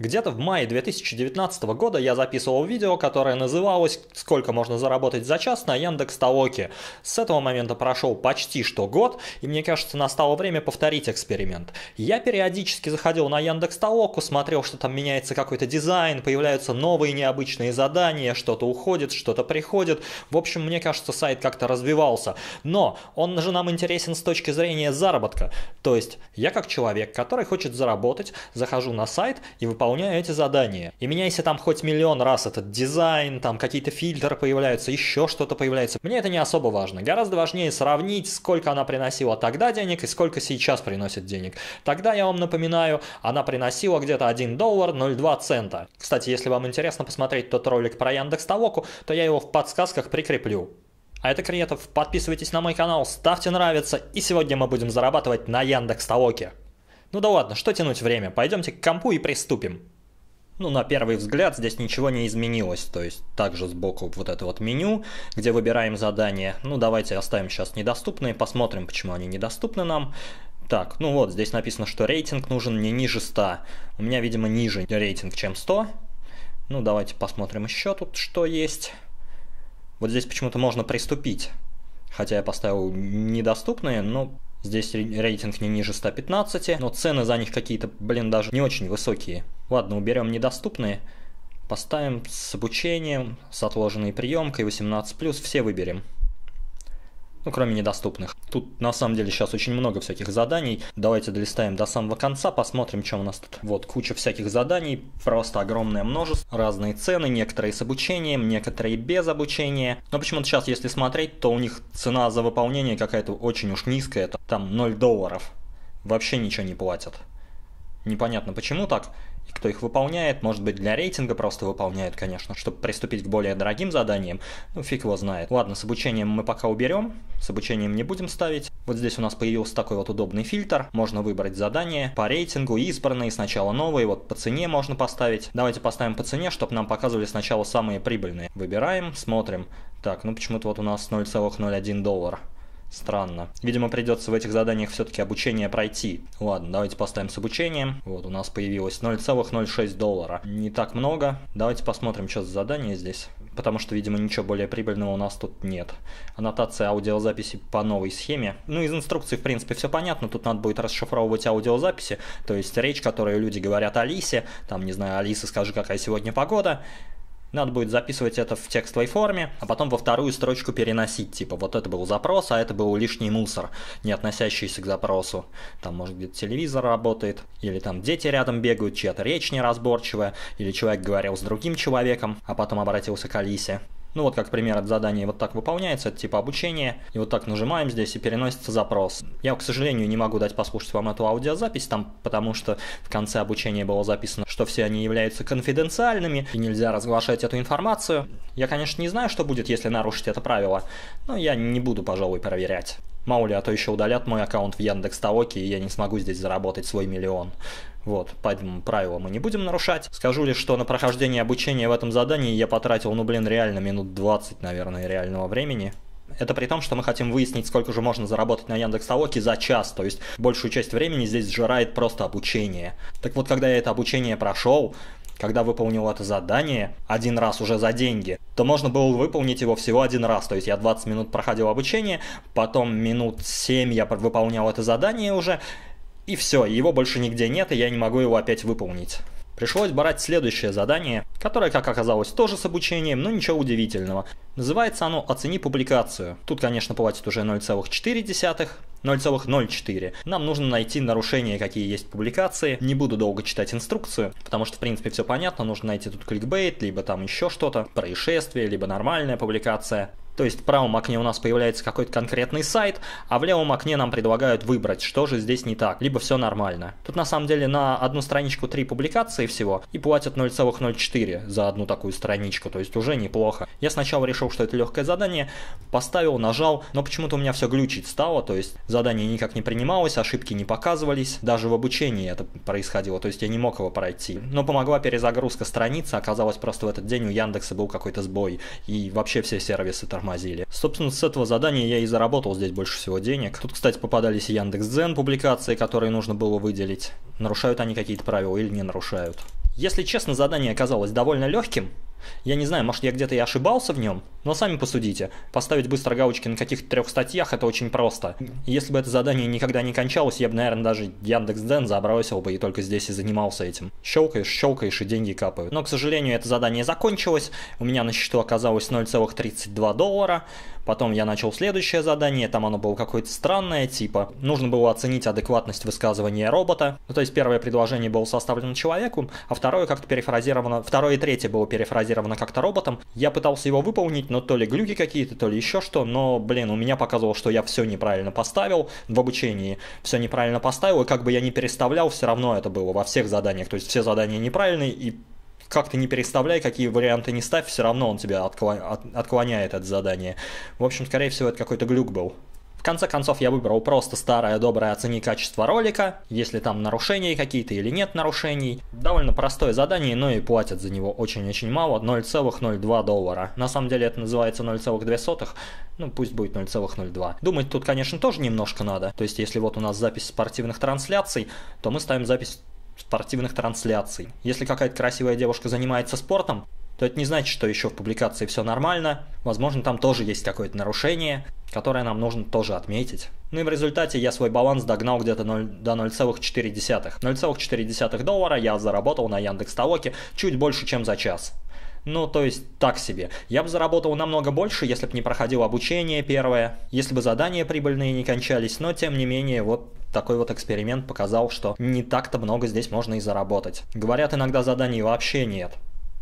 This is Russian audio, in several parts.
Где-то в мае 2019 года я записывал видео, которое называлось «Сколько можно заработать за час на Яндекс Толоке». С этого момента прошел почти что год, и мне кажется, настало время повторить эксперимент. Я периодически заходил на Яндекс Толоку, смотрел, что там меняется какой-то дизайн, появляются новые необычные задания, что-то уходит, что-то приходит. В общем, мне кажется, сайт как-то развивался. Но он же нам интересен с точки зрения заработка. То есть я как человек, который хочет заработать, захожу на сайт и выполняю выполняю эти задания. И меня если там хоть миллион раз этот дизайн, там какие-то фильтры появляются, еще что-то появляется, мне это не особо важно. Гораздо важнее сравнить, сколько она приносила тогда денег и сколько сейчас приносит денег. Тогда, я вам напоминаю, она приносила где-то 1 доллар 0,2 цента. Кстати, если вам интересно посмотреть тот ролик про Яндекс Толоку, то я его в подсказках прикреплю. А это Кретов, подписывайтесь на мой канал, ставьте нравится, и сегодня мы будем зарабатывать на Яндекс Толоке. Ну да ладно, что тянуть время, пойдемте к компу и приступим. Ну, на первый взгляд здесь ничего не изменилось, то есть также сбоку вот это вот меню, где выбираем задание. Ну, давайте оставим сейчас недоступные, посмотрим, почему они недоступны нам. Так, ну вот, здесь написано, что рейтинг нужен не ниже 100. У меня, видимо, ниже рейтинг, чем 100. Ну, давайте посмотрим еще тут, что есть. Вот здесь почему-то можно приступить. Хотя я поставил недоступные, но Здесь рейтинг не ниже 115, но цены за них какие-то, блин, даже не очень высокие. Ладно, уберем недоступные. Поставим с обучением, с отложенной приемкой, 18+, все выберем. Ну, кроме недоступных. Тут, на самом деле, сейчас очень много всяких заданий. Давайте долистаем до самого конца, посмотрим, что у нас тут. Вот, куча всяких заданий, просто огромное множество. Разные цены, некоторые с обучением, некоторые без обучения. Но почему-то сейчас, если смотреть, то у них цена за выполнение какая-то очень уж низкая. Там 0 долларов. Вообще ничего не платят. Непонятно почему так и кто их выполняет. Может быть для рейтинга просто выполняют, конечно, чтобы приступить к более дорогим заданиям. Ну фиг его знает. Ладно, с обучением мы пока уберем. С обучением не будем ставить. Вот здесь у нас появился такой вот удобный фильтр. Можно выбрать задание по рейтингу, избранные, сначала новые. Вот по цене можно поставить. Давайте поставим по цене, чтобы нам показывали сначала самые прибыльные. Выбираем, смотрим. Так, ну почему-то вот у нас 0,01 доллар. Странно. Видимо, придется в этих заданиях все-таки обучение пройти. Ладно, давайте поставим с обучением. Вот, у нас появилось 0,06 доллара. Не так много. Давайте посмотрим, что за задание здесь. Потому что, видимо, ничего более прибыльного у нас тут нет. Аннотация аудиозаписи по новой схеме. Ну, из инструкции, в принципе, все понятно. Тут надо будет расшифровывать аудиозаписи. То есть речь, которую люди говорят Алисе. Там, не знаю, Алиса, скажи, какая сегодня погода. Надо будет записывать это в текстовой форме, а потом во вторую строчку переносить. Типа вот это был запрос, а это был лишний мусор, не относящийся к запросу. Там может где-то телевизор работает, или там дети рядом бегают, чья-то речь неразборчивая, или человек говорил с другим человеком, а потом обратился к Алисе. Ну вот как пример от задания вот так выполняется, это типа обучение, и вот так нажимаем здесь и переносится запрос. Я, к сожалению, не могу дать послушать вам эту аудиозапись там, потому что в конце обучения было записано, что все они являются конфиденциальными, и нельзя разглашать эту информацию. Я, конечно, не знаю, что будет, если нарушить это правило, но я не буду, пожалуй, проверять. Мало ли, а то еще удалят мой аккаунт в Яндекс Толоке, и я не смогу здесь заработать свой миллион. Вот, поэтому правила мы не будем нарушать. Скажу лишь, что на прохождение обучения в этом задании я потратил, ну блин, реально минут 20, наверное, реального времени. Это при том, что мы хотим выяснить, сколько же можно заработать на Яндекс Толоке за час, то есть большую часть времени здесь сжирает просто обучение. Так вот, когда я это обучение прошел, когда выполнил это задание один раз уже за деньги, то можно было выполнить его всего один раз. То есть я 20 минут проходил обучение, потом минут 7 я выполнял это задание уже, и все, его больше нигде нет, и я не могу его опять выполнить. Пришлось брать следующее задание, которое, как оказалось, тоже с обучением, но ничего удивительного. Называется оно «Оцени публикацию». Тут, конечно, платит уже 0,4, 0,04. Нам нужно найти нарушения, какие есть в публикации. Не буду долго читать инструкцию, потому что, в принципе, все понятно. Нужно найти тут кликбейт, либо там еще что-то, происшествие, либо нормальная публикация. То есть в правом окне у нас появляется какой-то конкретный сайт, а в левом окне нам предлагают выбрать, что же здесь не так, либо все нормально. Тут на самом деле на одну страничку три публикации всего и платят 0,04 за одну такую страничку, то есть уже неплохо. Я сначала решил, что это легкое задание, поставил, нажал, но почему-то у меня все глючить стало, то есть задание никак не принималось, ошибки не показывались, даже в обучении это происходило, то есть я не мог его пройти. Но помогла перезагрузка страницы, оказалось просто в этот день у Яндекса был какой-то сбой, и вообще все сервисы тормозили тормозили. Собственно, с этого задания я и заработал здесь больше всего денег. Тут, кстати, попадались Яндекс.Дзен публикации, которые нужно было выделить. Нарушают они какие-то правила или не нарушают. Если честно, задание оказалось довольно легким, я не знаю, может я где-то и ошибался в нем, но сами посудите. Поставить быстро галочки на каких-то трех статьях это очень просто. Если бы это задание никогда не кончалось, я бы, наверное, даже Яндекс.Дзен забросил бы и только здесь и занимался этим. Щелкаешь, щелкаешь и деньги капают. Но, к сожалению, это задание закончилось. У меня на счету оказалось 0,32 доллара. Потом я начал следующее задание, там оно было какое-то странное, типа нужно было оценить адекватность высказывания робота. Ну, то есть первое предложение было составлено человеку, а второе как-то перефразировано, второе и третье было перефразировано как-то роботом. Я пытался его выполнить, но то ли глюки какие-то, то ли еще что, но, блин, у меня показывало, что я все неправильно поставил в обучении, все неправильно поставил, и как бы я не переставлял, все равно это было во всех заданиях, то есть все задания неправильные, и как ты не переставляй, какие варианты не ставь, все равно он тебя отклоняет от задания. В общем, скорее всего, это какой-то глюк был. В конце концов, я выбрал просто старое доброе оцени качество ролика, если там нарушения какие-то или нет нарушений. Довольно простое задание, но и платят за него очень-очень мало, 0,02 доллара. На самом деле это называется 0,02, ну пусть будет 0,02. Думать тут, конечно, тоже немножко надо. То есть, если вот у нас запись спортивных трансляций, то мы ставим запись спортивных трансляций. Если какая-то красивая девушка занимается спортом, то это не значит, что еще в публикации все нормально. Возможно, там тоже есть какое-то нарушение, которое нам нужно тоже отметить. Ну и в результате я свой баланс догнал где-то 0, до 0,4. 0,4 доллара я заработал на Яндекс Толоке чуть больше, чем за час. Ну, то есть, так себе. Я бы заработал намного больше, если бы не проходил обучение первое, если бы задания прибыльные не кончались, но тем не менее, вот такой вот эксперимент показал, что не так-то много здесь можно и заработать. Говорят, иногда заданий вообще нет.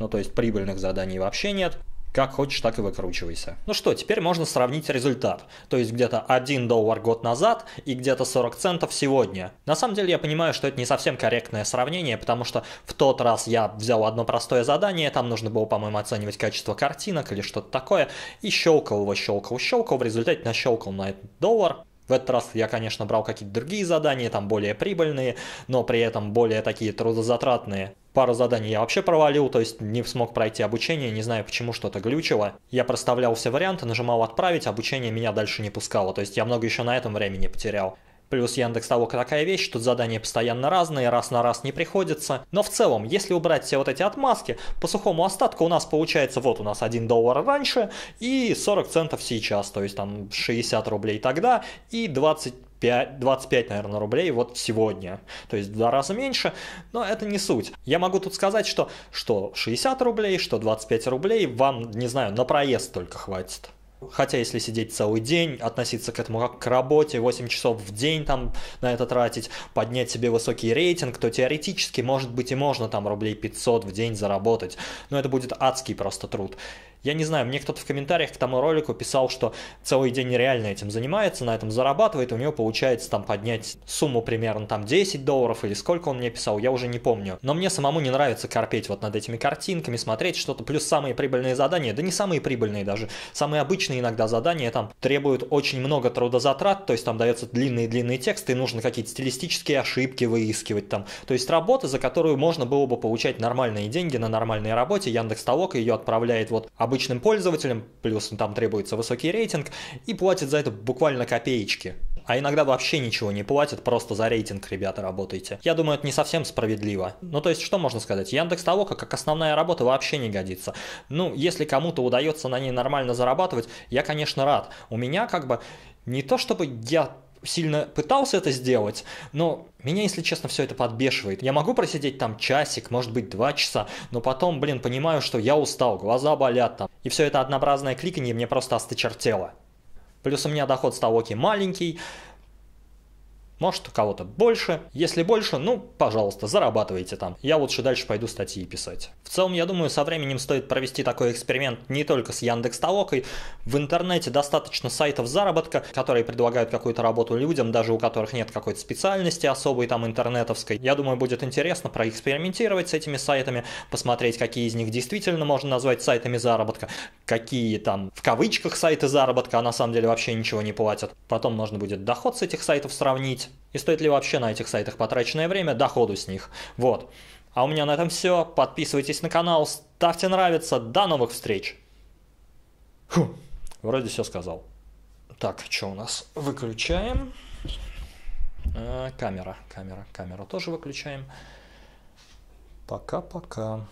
Ну, то есть прибыльных заданий вообще нет. Как хочешь, так и выкручивайся. Ну что, теперь можно сравнить результат. То есть где-то 1 доллар год назад и где-то 40 центов сегодня. На самом деле я понимаю, что это не совсем корректное сравнение, потому что в тот раз я взял одно простое задание, там нужно было, по-моему, оценивать качество картинок или что-то такое, и щелкал его, щелкал, щелкал, в результате нащелкал на этот доллар, в этот раз я, конечно, брал какие-то другие задания, там более прибыльные, но при этом более такие трудозатратные. Пару заданий я вообще провалил, то есть не смог пройти обучение, не знаю почему что-то глючило. Я проставлял все варианты, нажимал отправить, обучение меня дальше не пускало, то есть я много еще на этом времени потерял. Плюс Яндекс Толока такая вещь, что задания постоянно разные, раз на раз не приходится. Но в целом, если убрать все вот эти отмазки, по сухому остатку у нас получается, вот у нас 1 доллар раньше и 40 центов сейчас, то есть там 60 рублей тогда и 20 5, 25, наверное, рублей вот сегодня. То есть в два раза меньше, но это не суть. Я могу тут сказать, что, что 60 рублей, что 25 рублей вам, не знаю, на проезд только хватит. Хотя если сидеть целый день, относиться к этому как к работе, 8 часов в день там на это тратить, поднять себе высокий рейтинг, то теоретически, может быть, и можно там рублей 500 в день заработать. Но это будет адский просто труд. Я не знаю, мне кто-то в комментариях к тому ролику писал, что целый день реально этим занимается, на этом зарабатывает, у него получается там поднять сумму примерно там 10 долларов или сколько он мне писал, я уже не помню. Но мне самому не нравится корпеть вот над этими картинками, смотреть что-то, плюс самые прибыльные задания, да не самые прибыльные даже, самые обычные иногда задания там требуют очень много трудозатрат, то есть там дается длинные-длинные тексты, и нужно какие-то стилистические ошибки выискивать там. То есть работа, за которую можно было бы получать нормальные деньги на нормальной работе, Яндекс Толока ее отправляет вот обычным пользователям, плюс там требуется высокий рейтинг, и платит за это буквально копеечки. А иногда вообще ничего не платят, просто за рейтинг, ребята, работаете. Я думаю, это не совсем справедливо. Ну, то есть, что можно сказать? Яндекс Толока как основная работа вообще не годится. Ну, если кому-то удается на ней нормально зарабатывать, я, конечно, рад. У меня как бы не то, чтобы я сильно пытался это сделать, но меня, если честно, все это подбешивает. Я могу просидеть там часик, может быть два часа, но потом, блин, понимаю, что я устал, глаза болят там. И все это однообразное кликанье мне просто осточертело. Плюс у меня доход с Толоки маленький, может, у кого-то больше. Если больше, ну, пожалуйста, зарабатывайте там. Я лучше дальше пойду статьи писать. В целом, я думаю, со временем стоит провести такой эксперимент не только с Яндекс Толокой. В интернете достаточно сайтов заработка, которые предлагают какую-то работу людям, даже у которых нет какой-то специальности особой там интернетовской. Я думаю, будет интересно проэкспериментировать с этими сайтами, посмотреть, какие из них действительно можно назвать сайтами заработка, какие там в кавычках сайты заработка, а на самом деле вообще ничего не платят. Потом можно будет доход с этих сайтов сравнить и стоит ли вообще на этих сайтах потраченное время доходу с них. Вот. А у меня на этом все. Подписывайтесь на канал, ставьте нравится. До новых встреч. Фу, вроде все сказал. Так, что у нас? Выключаем. Э, камера, камера, камеру тоже выключаем. Пока-пока.